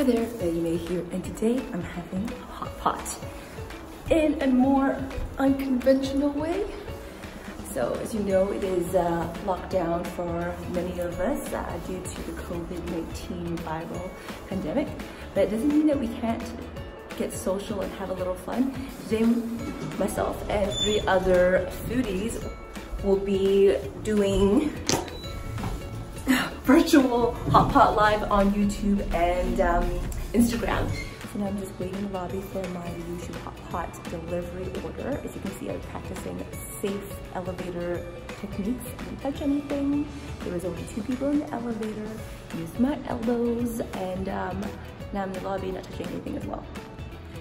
Hi there, Maggi Mei here, and today I'm having a hot pot in a more unconventional way. So as you know, it is uh, lockdown for many of us uh, due to the COVID-19 viral pandemic, but it doesn't mean that we can't get social and have a little fun. Today, myself and three other foodies will be doing virtual Hot Pot Live on YouTube and um, Instagram. So now I'm just waiting in the lobby for my Liuyishou Hot Pot delivery order. As you can see, I'm practicing safe elevator techniques. I didn't touch anything. There was only two people in the elevator. Used my elbows, and um, now I'm in the lobby, not touching anything as well.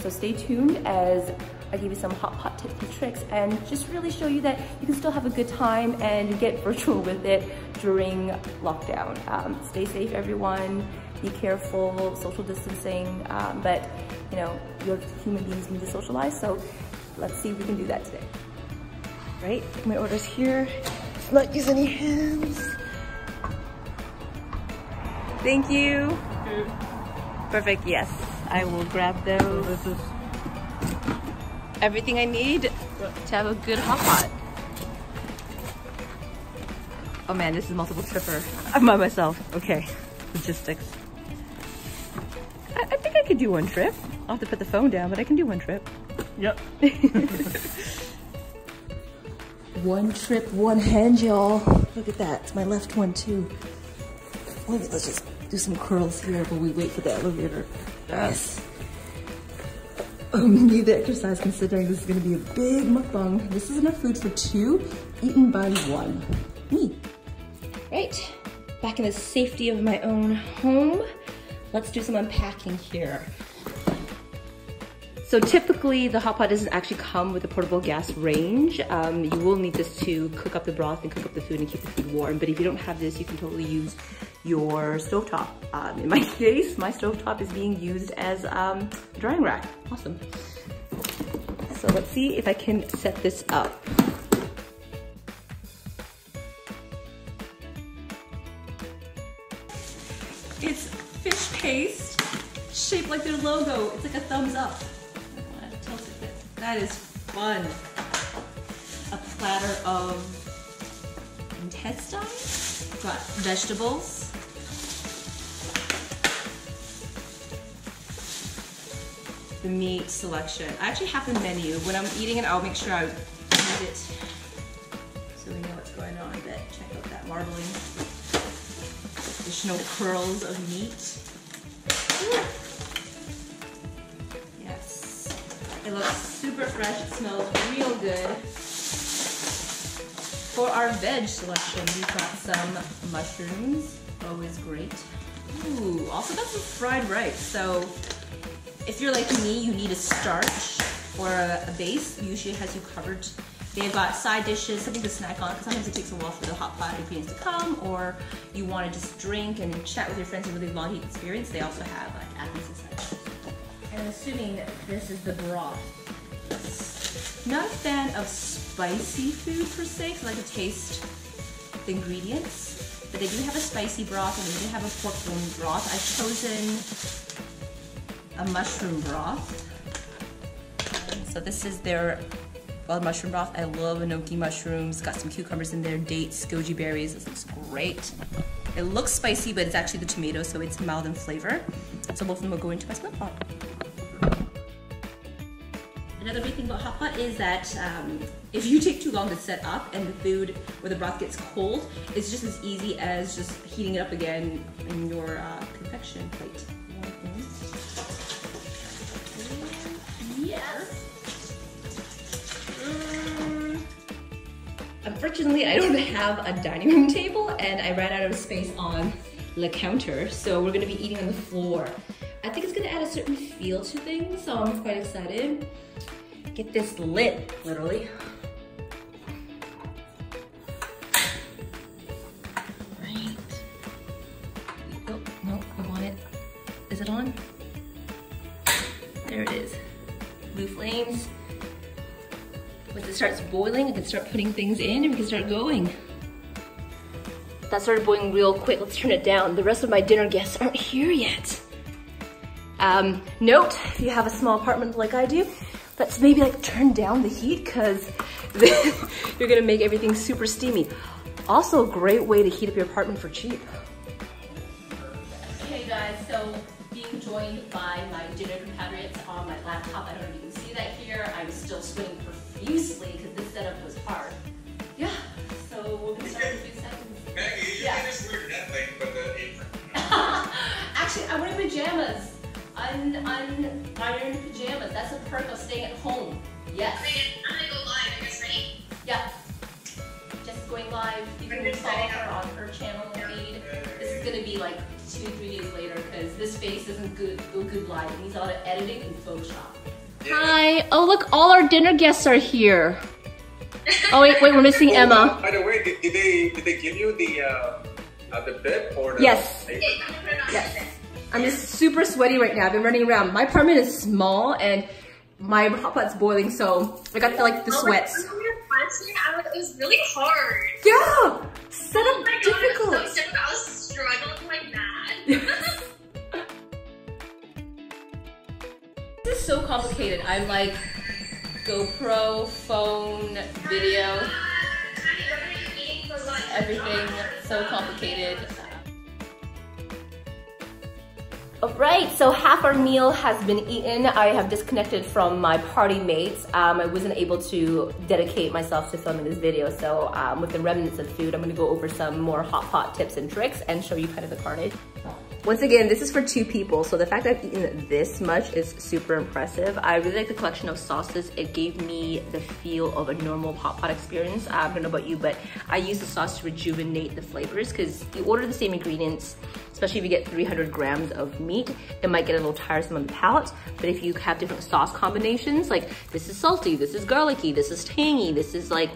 So stay tuned as I give you some hot pot tips and tricks and just really show you that you can still have a good time and get virtual with it during lockdown. Um, stay safe everyone, be careful, social distancing, um, but you know, your human beings need to socialize, so let's see if we can do that today. Right, my order's here. Not use any hands. Thank you. Perfect, yes. I will grab those. Everything I need to have a good hot pot. Oh man, this is multiple tripper. I'm by myself. Okay, logistics. I, I think I could do one trip. I'll have to put the phone down, but I can do one trip. yep. One trip, one hand, y'all. Look at that. It's my left one too. Let's just do some curls here while we wait for the elevator. Yes. Need the exercise considering this is gonna be a big mukbang. This is enough food for two, eaten by one. Me. Right, back in the safety of my own home. Let's do some unpacking here. So typically the hot pot doesn't actually come with a portable gas range. Um, you will need this to cook up the broth and cook up the food and keep the food warm. But if you don't have this, you can totally use your stovetop. Um, in my case, my stovetop is being used as um, a drying rack. Awesome. So let's see if I can set this up. It's fish paste shaped like their logo. It's like a thumbs up. That is fun. A platter of intestines. Got vegetables. The meat selection. I actually have the menu. When I'm eating it, I'll make sure I read it so we know what's going on. But check out that marbling. Additional curls of meat. Yes. It looks super fresh. It smells real good. For our veg selection, we've got some mushrooms. Always great. Ooh, also got some fried rice. So if you're like me, you need a starch or a, a base. Liuyishou has you covered. They've got side dishes, something to snack on. Because sometimes it takes a while for the hot pot ingredients to come, or you want to just drink and chat with your friends and really long heat experience. They also have like apples and such. And I'm assuming this is the broth. Not a fan of spicy food per se, because I like to taste the ingredients. But they do have a spicy broth and they do have a pork bone broth. I've chosen a mushroom broth. So this is their wild mushroom broth. I love enoki mushrooms. Got some cucumbers in there, dates, goji berries. This looks great. It looks spicy, but it's actually the tomato, so it's mild in flavor. So both of them will go into my split pot. Another big thing about hot pot is that um, if you take too long to set up and the food or the broth gets cold, it's just as easy as just heating it up again in your uh, confection plate. Unfortunately, I don't have a dining room table and I ran out of space on the counter, so we're gonna be eating on the floor. I think it's gonna add a certain feel to things, so I'm quite excited. Get this lit, literally. Starts boiling, I can start putting things in and we can start going. That started boiling real quick. Let's turn it down. The rest of my dinner guests aren't here yet. Um, note, if you have a small apartment like I do, let's maybe like turn down the heat because you're gonna make everything super steamy. Also a great way to heat up your apartment for cheap. Hey guys, so being joined by my dinner compatriots on my laptop. I don't know if you can see that here. I'm still sweating profusely because this setup was hard. Yeah, so we'll get started in a few seconds. Maggi, you Yeah. can just wear that thing with the apron. Actually, I'm wearing pajamas. Un, un, ironed pajamas. That's a perk of staying at home. Yes. I'm gonna go live, I guess, ready? Yeah. Just going live. You can I'm just follow setting her on her channel feed. This is gonna be like two, three days later because this face isn't good, go good live. It needs a lot of editing and Photoshop. Hi. Oh, look, all our dinner guests are here. Oh, wait, wait, we're missing Emma. By the way, did, did they did they give you the uh, uh, the bib or the Yes. apron? I'm gonna put it on Yes. I'm just super sweaty right now. I've been running around. My apartment is small and my hot pot's boiling, so I got to feel like the Oh, sweats. like, when we were pressing, I was, it was really hard. Yeah! Set Oh up my god, it was difficult. so difficult. I was struggling like mad. This is so complicated. I'm like GoPro, phone, video, everything so complicated. Alright, so half our meal has been eaten. I have disconnected from my party mates. Um, I wasn't able to dedicate myself to filming this video, so um, with the remnants of food, I'm gonna go over some more hot pot tips and tricks and show you kind of the carnage. Once again, this is for two people, so the fact that I've eaten this much is super impressive. I really like the collection of sauces. It gave me the feel of a normal hot pot experience. I don't know about you, but I use the sauce to rejuvenate the flavors because you order the same ingredients, especially if you get 300 grams of meat, it might get a little tiresome on the palate. But if you have different sauce combinations, like this is salty, this is garlicky, this is tangy, this is like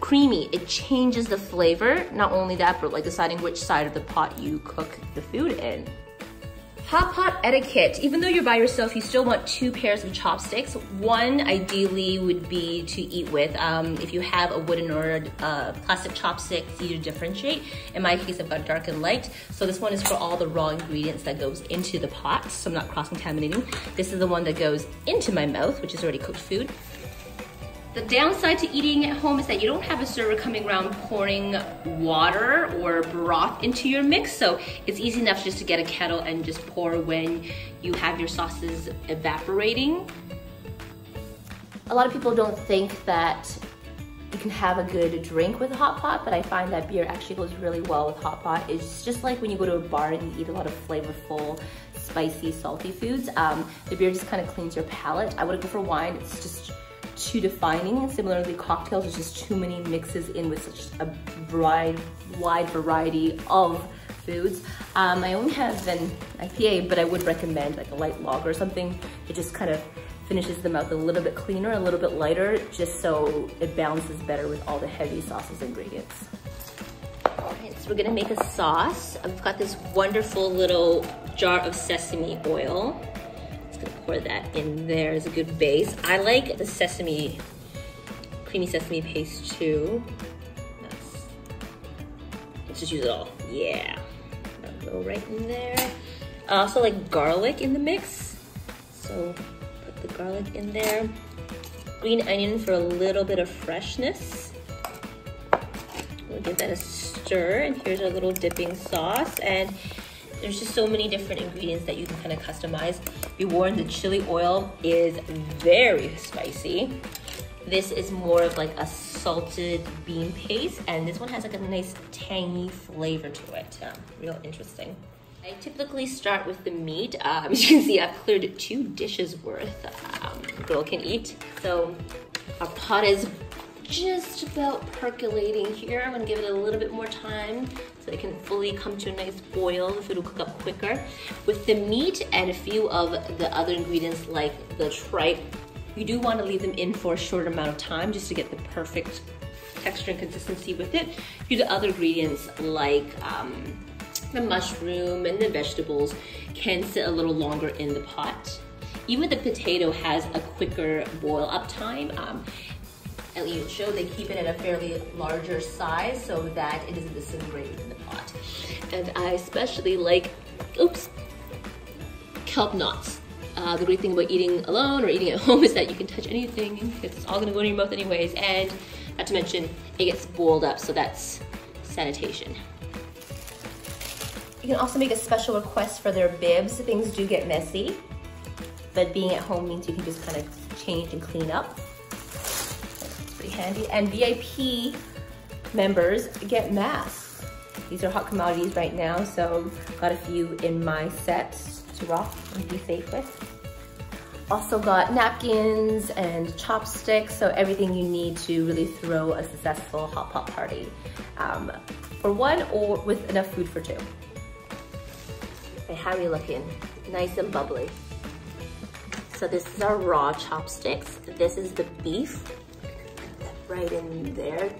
creamy. It changes the flavor. Not only that, but like deciding which side of the pot you cook the food in. Hot pot etiquette. Even though you're by yourself, you still want two pairs of chopsticks. One ideally would be to eat with. Um, if you have a wooden or uh, plastic chopstick, it's easier to differentiate. In my case, I've got dark and light. So this one is for all the raw ingredients that goes into the pot, so I'm not cross-contaminating. This is the one that goes into my mouth, which is already cooked food. The downside to eating at home is that you don't have a server coming around pouring water or broth into your mix, so it's easy enough just to get a kettle and just pour when you have your sauces evaporating. A lot of people don't think that you can have a good drink with a hot pot, but I find that beer actually goes really well with hot pot. It's just like when you go to a bar and you eat a lot of flavorful, spicy, salty foods. Um, the beer just kind of cleans your palate. I wouldn't go for wine. It's just too defining. Similarly, cocktails is just too many mixes in with such a wide, wide variety of foods. Um, I only have an IPA, but I would recommend like a light lager or something. It just kind of finishes the mouth a little bit cleaner, a little bit lighter, just so it balances better with all the heavy sauces ingredients. All right, so we're gonna make a sauce. I've got this wonderful little jar of sesame oil. Pour that in there as a good base. I like the sesame, creamy sesame paste too. That's, let's just use it all. Yeah, that'll go right in there. I also like garlic in the mix, so put the garlic in there. Green onion for a little bit of freshness. We'll give that a stir, and here's our little dipping sauce. And there's just so many different ingredients that you can kind of customize. Be warned, the chili oil is very spicy. This is more of like a salted bean paste, and this one has like a nice tangy flavor to it. Um, real interesting. I typically start with the meat. Um, as you can see, I've cleared two dishes worth. Um, girl can eat. So our pot is just about percolating here. I'm gonna give it a little bit more time so it can fully come to a nice boil. The it'll cook up quicker. With the meat and a few of the other ingredients like the tripe, you do wanna leave them in for a short amount of time just to get the perfect texture and consistency with it. Do the other ingredients like um, the mushroom and the vegetables can sit a little longer in the pot. Even the potato has a quicker boil up time. Um, and you show they keep it at a fairly larger size so that it doesn't disintegrate within the pot. And I especially like, oops, kelp knots. Uh, the great thing about eating alone or eating at home is that you can touch anything because it's all gonna go in your mouth anyways. And not to mention, it gets boiled up, so that's sanitation. You can also make a special request for their bibs. Things do get messy, but being at home means you can just kind of change and clean up. Handy. And VIP members get masks. These are hot commodities right now, so got a few in my set to rock and be safe with. Also got napkins and chopsticks, so everything you need to really throw a successful hot pot party um, for one or with enough food for two. Okay, how are you looking? Nice and bubbly. So this is our raw chopsticks. This is the beef, right in there.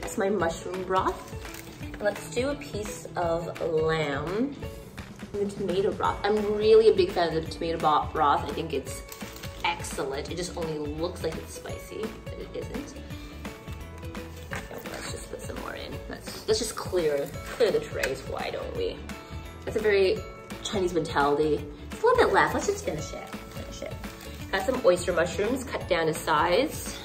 That's my mushroom broth. Let's do a piece of lamb the tomato broth. I'm really a big fan of the tomato broth. I think it's excellent. It just only looks like it's spicy, but it isn't. let's just put some more in. Let's, let's just clear, clear the trays, why don't we? That's a very Chinese mentality. It's a little bit left, let's just finish it, finish it. Got some oyster mushrooms cut down to size.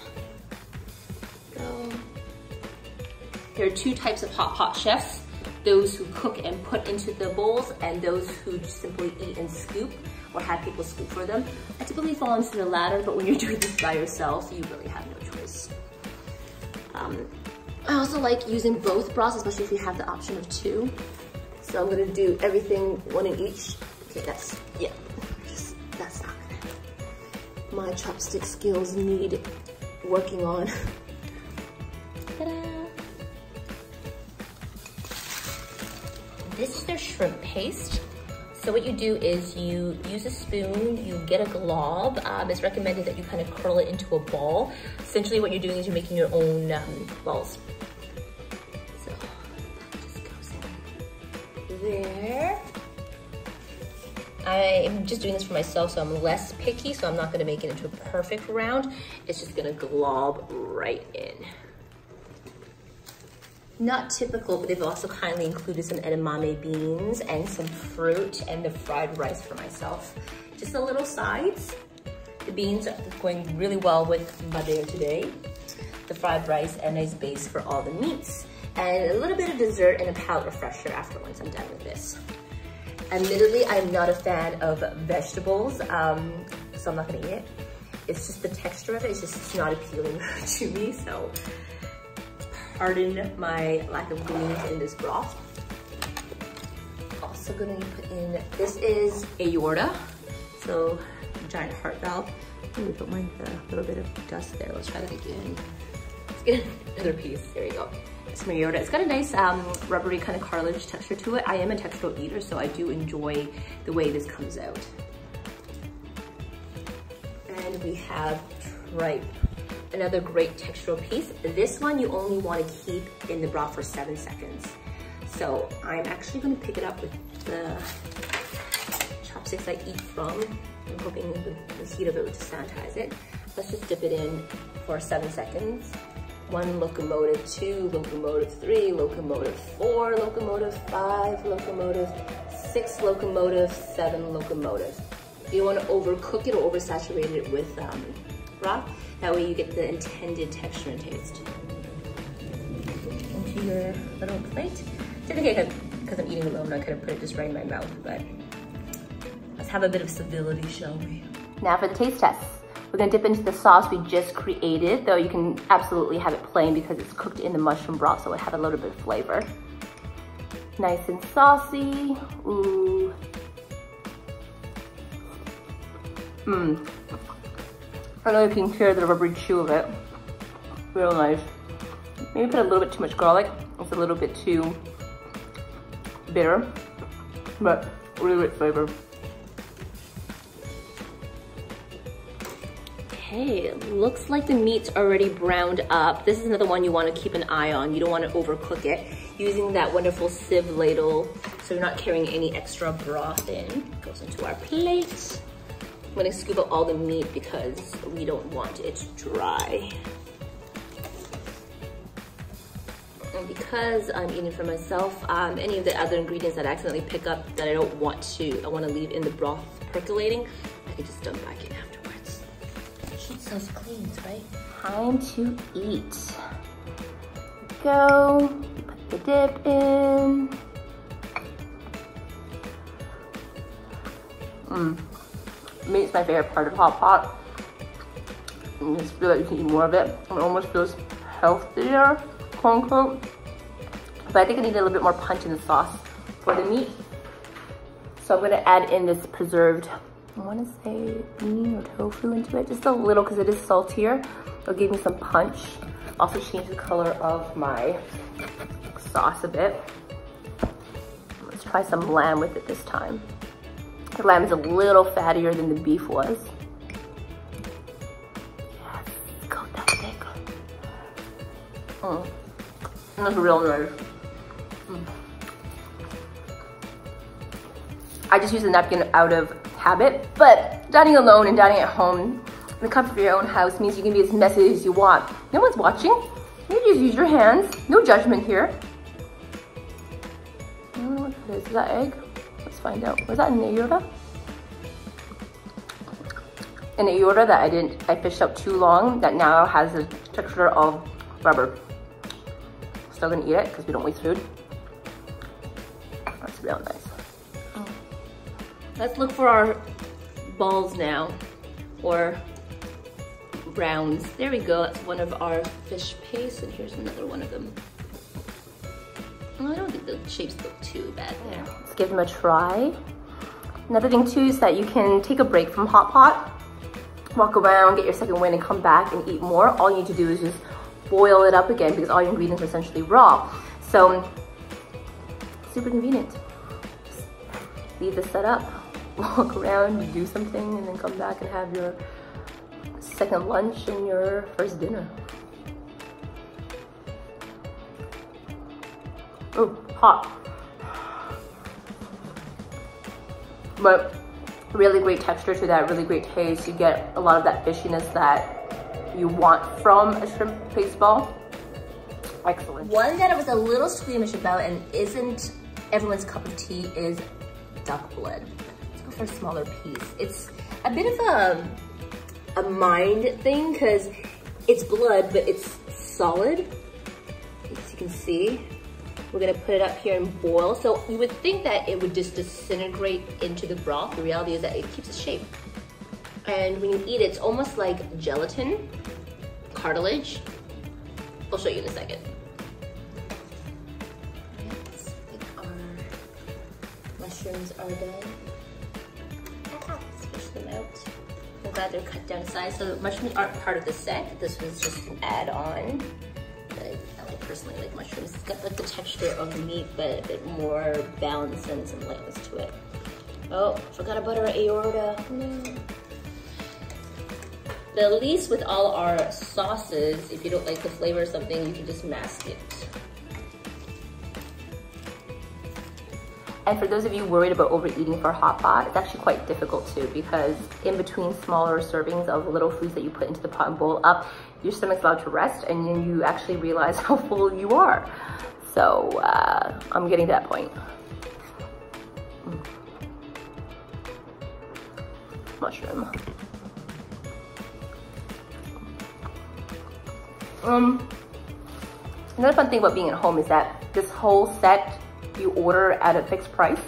There are two types of hot pot chefs those who cook and put into the bowls and those who simply eat and scoop or have people scoop for them. I typically fall into the latter, but when you're doing this by yourself, you really have no choice. Um, I also like using both broths, especially if you have the option of two. So I'm gonna do everything one in each. Okay, that's, yeah, just, that's not gonna, my chopstick skills need working on. This is their shrimp paste. So what you do is you use a spoon, you get a glob. Um, it's recommended that you kind of curl it into a ball. Essentially what you're doing is you're making your own um, balls. So that just goes in there. I'm just doing this for myself, so I'm less picky, so I'm not gonna make it into a perfect round. It's just gonna glob right in. Not typical, but they've also kindly included some edamame beans and some fruit and the fried rice for myself. Just a little sides. The beans are going really well with Madeo today. The fried rice, and nice base for all the meats. And a little bit of dessert and a palate refresher after once I'm done with this. Admittedly, I'm not a fan of vegetables, um, so I'm not gonna eat it. It's just the texture of it, it's just it's not appealing to me, so pardon my lack of greens in this broth. Also gonna put in, this is aorta, so giant heart valve. Me put my a little bit of dust there. Let's try that again. Let's get another piece. There you go. It's my aorta. It's got a nice um, rubbery kind of cartilage texture to it. I am a textural eater, so I do enjoy the way this comes out. And we have tripe another great textural piece. This one you only want to keep in the broth for seven seconds. So I'm actually going to pick it up with the chopsticks I eat from. I'm hoping the, heat of it would sanitize it. Let's just dip it in for seven seconds. One locomotive, two, locomotive three, locomotive four, locomotive five, locomotive six, locomotive seven, locomotive. You want to overcook it or oversaturate it with um, broth. That way you get the intended texture and taste. Into your little plate. Typically, because I'm eating alone, I could have put it just right in my mouth, but let's have a bit of civility, shall we? Now for the taste test. We're gonna dip into the sauce we just created, though you can absolutely have it plain because it's cooked in the mushroom broth, so it have a little bit of flavor. Nice and saucy. Ooh. Mmm. I know if you can hear the rubbery chew of it. Real nice. Maybe put a little bit too much garlic. It's a little bit too bitter, but really great flavor. Okay, looks like the meat's already browned up. This is another one you want to keep an eye on. You don't want to overcook it. Using that wonderful sieve ladle so you're not carrying any extra broth in. Goes into our plate. I'm gonna scoop out all the meat because we don't want it dry. And because I'm eating for myself, um, any of the other ingredients that I accidentally pick up that I don't want to, I want to leave in the broth percolating, I can just dump back in afterwards. Sheet self cleans, right? Time to eat. Go, put the dip in. Mmm. Meat's my favorite part of hot pot. I just feel like you can eat more of it. It almost feels healthier, quote unquote. But I think I need a little bit more punch in the sauce for the meat. So I'm gonna add in this preserved, I wanna say bean or tofu into it, just a little because it is saltier. It'll give me some punch. Also change the color of my sauce a bit. Let's try some lamb with it this time. The lamb is a little fattier than the beef was. Yes, coat that. Mm. That's real nice. Mm. I just use a napkin out of habit, but dining alone and dining at home in the comfort of your own house means you can be as messy as you want. No one's watching. You just use your hands. No judgment here. That egg? Find out. Was that an aorta? An aorta that I didn't, I fished out too long that now has the texture of rubber. Still gonna eat it because we don't waste food. That's real nice. Let's look for our balls now, or rounds. There we go, that's one of our fish paste, and here's another one of them. Well, I don't think the shapes look too bad there. Let's give them a try. Another thing too is that you can take a break from hot pot, walk around, get your second wind and come back and eat more. All you need to do is just boil it up again because all your ingredients are essentially raw. So, super convenient. Just leave this set up, walk around, do something, and then come back and have your second lunch and your first dinner. Oh, hot. But really great texture to that, really great taste. You get a lot of that fishiness that you want from a shrimp paste ball. Excellent. One that I was a little squeamish about and isn't everyone's cup of tea is duck blood. Let's go for a smaller piece. It's a bit of a, a mind thing because it's blood, but it's solid, as you can see. We're gonna put it up here and boil. So you would think that it would just disintegrate into the broth. The reality is that it keeps its shape. And when you eat it, it's almost like gelatin, cartilage. I'll show you in a second. mushrooms are done. Let's them out. I'm glad they're cut down to size. So the mushrooms aren't part of the set. This was just an add-on personally like mushrooms. It's got like the texture of meat, but a bit more balance and some lightness to it. Oh, forgot about our aorta. No. But at least with all our sauces, if you don't like the flavor of something, you can just mask it. And for those of you worried about overeating for hot pot, it's actually quite difficult too because in between smaller servings of little foods that you put into the pot and bowl up, your stomach's allowed to rest and then you actually realize how full you are. So uh, I'm getting to that point. Mm. Mushroom. Um, another fun thing about being at home is that this whole set you order at a fixed price.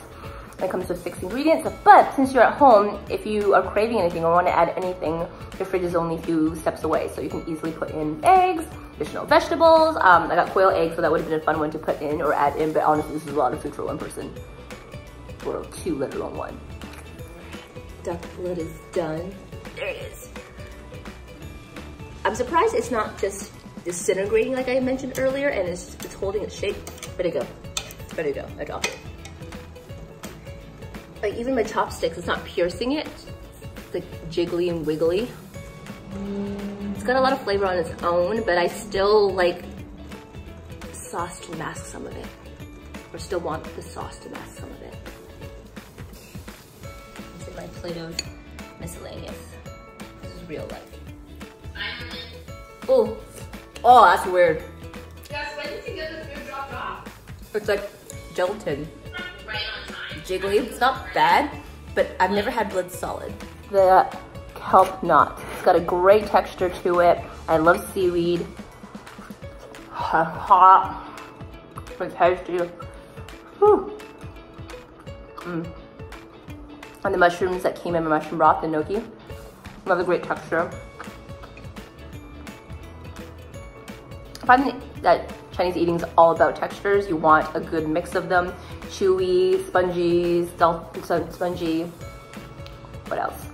It comes with six ingredients, but since you're at home, if you are craving anything or want to add anything, your fridge is only a few steps away. So you can easily put in eggs, additional vegetables. Um, I got quail eggs, so that would have been a fun one to put in or add in, but honestly, this is a lot of food for one person. Or two, let alone one. Duck blood is done. There it is. I'm surprised it's not just disintegrating like I mentioned earlier and it's, it's holding its shape. Ready to go. Ready to go. I dropped it. Like even my chopsticks, it's not piercing it. It's like jiggly and wiggly. It's got a lot of flavor on its own, but I still like sauce to mask some of it. Or still want the sauce to mask some of it. It's in my Play-Doh miscellaneous. This is real life. Oh, oh, that's weird. Yes, when did you get the food drop It's like gelatin. Jiggly. It's not bad, but I've never had blood solid. The kelp knot. It's got a great texture to it. I love seaweed. Hot. It's tasty. Mm. And the mushrooms that came in my mushroom broth, the enoki. Another great texture. I find that Chinese eating is all about textures. You want a good mix of them. Chewy, spongy, spongy, what else?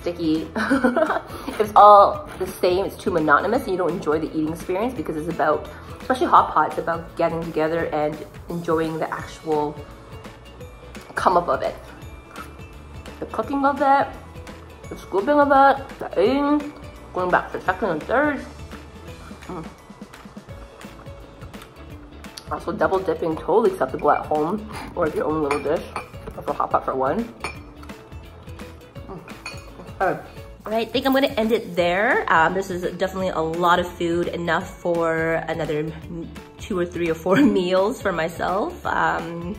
Sticky. it's all the same, it's too monotonous and you don't enjoy the eating experience because it's about, especially hot pot, it's about getting together and enjoying the actual come up of it. The cooking of it, the scooping of it, the eating, going back for second and third. Mm. Also double dipping, totally acceptable at home or your own little dish. For hot pot for one. Mm. All right, I think I'm gonna end it there. Um, this is definitely a lot of food, enough for another two or three or four meals for myself. Um,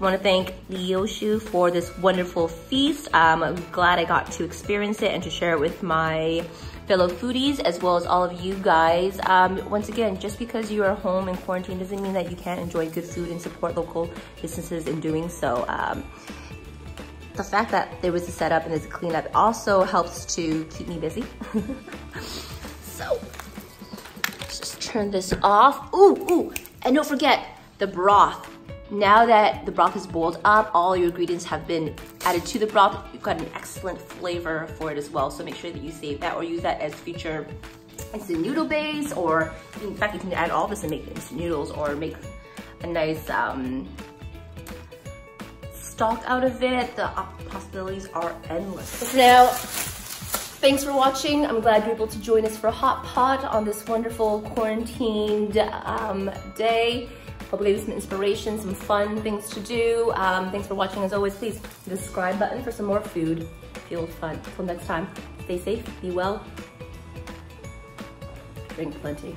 I want to thank Liuyishou for this wonderful feast. Um, I'm glad I got to experience it and to share it with my fellow foodies as well as all of you guys. Um, once again, just because you are home in quarantine doesn't mean that you can't enjoy good food and support local businesses in doing so. Um, the fact that there was a setup and there's a cleanup also helps to keep me busy. so, let's just turn this off. Ooh, ooh, and don't forget the broth. Now that the broth is boiled up, all your ingredients have been added to the broth, you've got an excellent flavor for it as well. So make sure that you save that or use that as future instant noodle base or in fact you can add all this and make instant noodles or make a nice um, stock out of it. The possibilities are endless. Now, thanks for watching. I'm glad you're able to join us for a hot pot on this wonderful quarantined um, day. Hope I gave you some inspiration, some fun things to do. Um, thanks for watching. As always, please the subscribe button for some more food. Fueled fun. Until next time, stay safe, be well, drink plenty.